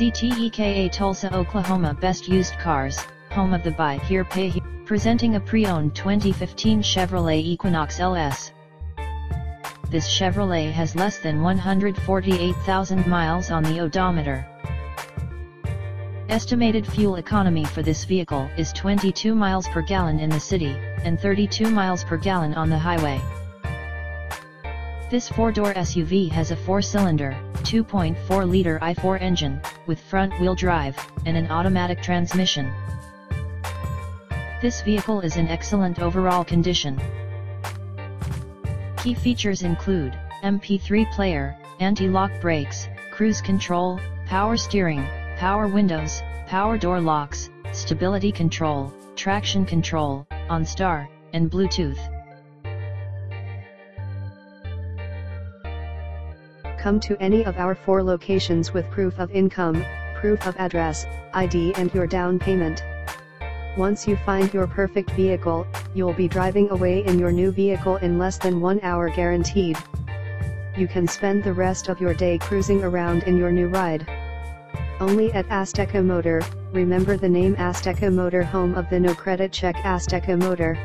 Azteka Tulsa, Oklahoma Best Used Cars, home of the Buy Here Pay Here, presenting a pre-owned 2015 Chevrolet Equinox LS. This Chevrolet has less than 148,000 miles on the odometer. Estimated fuel economy for this vehicle is 22 miles per gallon in the city, and 32 miles per gallon on the highway. This four-door SUV has a four-cylinder, 2.4-liter i4 engine, with front-wheel drive, and an automatic transmission. This vehicle is in excellent overall condition. Key features include, MP3 player, anti-lock brakes, cruise control, power steering, power windows, power door locks, stability control, traction control, OnStar, and Bluetooth. Come to any of our four locations with proof of income, proof of address, ID and your down payment. Once you find your perfect vehicle, you'll be driving away in your new vehicle in less than one hour guaranteed. You can spend the rest of your day cruising around in your new ride. Only at Azteka Motor, remember the name Azteka Motor home of the no credit check Azteka Motor.